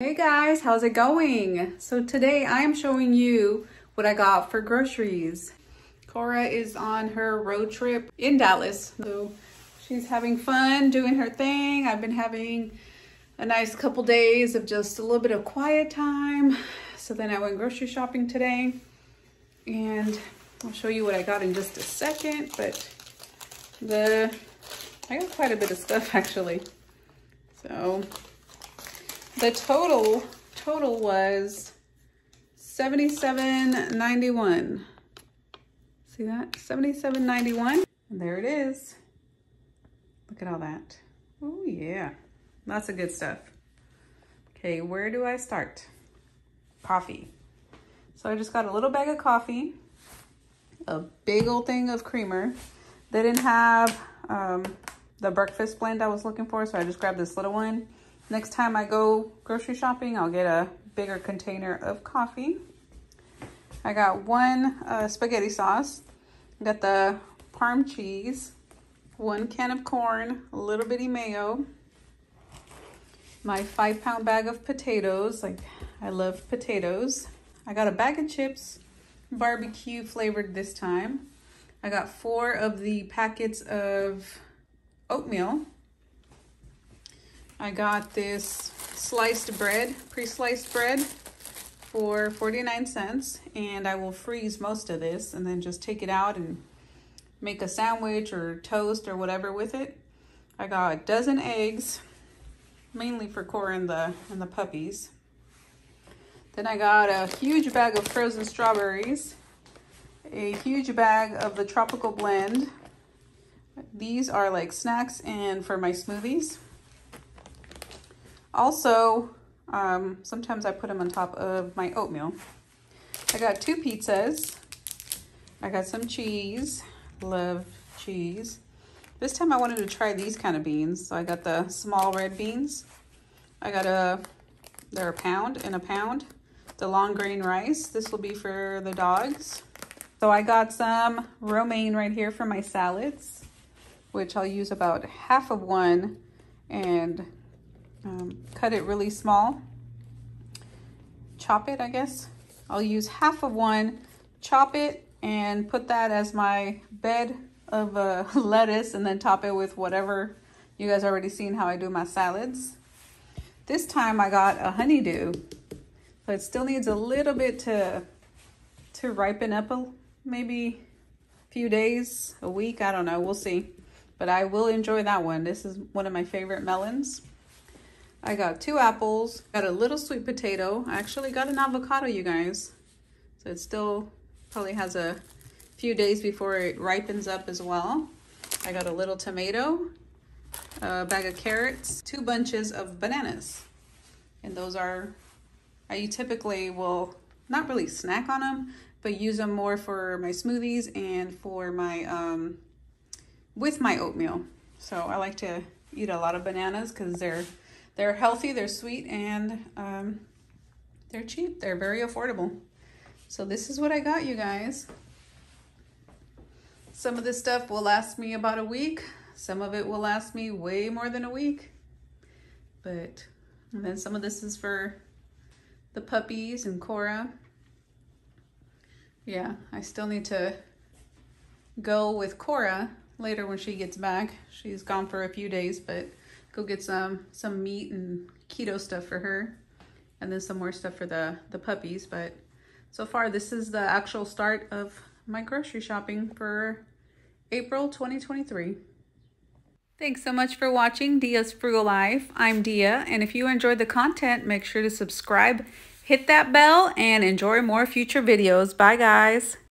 Hey guys, how's it going? So today I am showing you what I got for groceries. Cora is on her road trip in Dallas. So she's having fun doing her thing. I've been having a nice couple days of just a little bit of quiet time. So then I went grocery shopping today and I'll show you what I got in just a second, but the, I got quite a bit of stuff actually. So the total, total was 77.91. See that? 77.91. And there it is. Look at all that. Oh yeah, lots of good stuff. Okay, where do I start? Coffee. So I just got a little bag of coffee, a big old thing of creamer. They didn't have um, the breakfast blend I was looking for, so I just grabbed this little one. Next time I go grocery shopping, I'll get a bigger container of coffee. I got one uh, spaghetti sauce. Got the parm cheese, one can of corn, a little bitty mayo, my five pound bag of potatoes. Like I love potatoes. I got a bag of chips, barbecue flavored this time. I got four of the packets of oatmeal. I got this sliced bread, pre-sliced bread for 49 cents and I will freeze most of this and then just take it out and make a sandwich or toast or whatever with it. I got a dozen eggs, mainly for Cora and the, and the puppies. Then I got a huge bag of frozen strawberries, a huge bag of the tropical blend. These are like snacks and for my smoothies. Also, um, sometimes I put them on top of my oatmeal. I got two pizzas. I got some cheese. Love cheese. This time I wanted to try these kind of beans. So I got the small red beans. I got a, they're a pound and a pound. The long grain rice. This will be for the dogs. So I got some romaine right here for my salads, which I'll use about half of one and um, cut it really small. Chop it, I guess. I'll use half of one, chop it, and put that as my bed of uh, lettuce and then top it with whatever you guys already seen how I do my salads. This time I got a honeydew. So it still needs a little bit to, to ripen up a, maybe a few days, a week, I don't know, we'll see. But I will enjoy that one. This is one of my favorite melons. I got two apples, got a little sweet potato. I actually got an avocado, you guys. So it still probably has a few days before it ripens up as well. I got a little tomato, a bag of carrots, two bunches of bananas. And those are, I typically will not really snack on them, but use them more for my smoothies and for my, um, with my oatmeal. So I like to eat a lot of bananas because they're they're healthy, they're sweet, and um, they're cheap. They're very affordable. So this is what I got, you guys. Some of this stuff will last me about a week. Some of it will last me way more than a week. But, and then some of this is for the puppies and Cora. Yeah, I still need to go with Cora later when she gets back. She's gone for a few days, but go get some some meat and keto stuff for her and then some more stuff for the the puppies but so far this is the actual start of my grocery shopping for April 2023 Thanks so much for watching Dia's Frugal Life. I'm Dia, and if you enjoyed the content, make sure to subscribe, hit that bell, and enjoy more future videos. Bye, guys.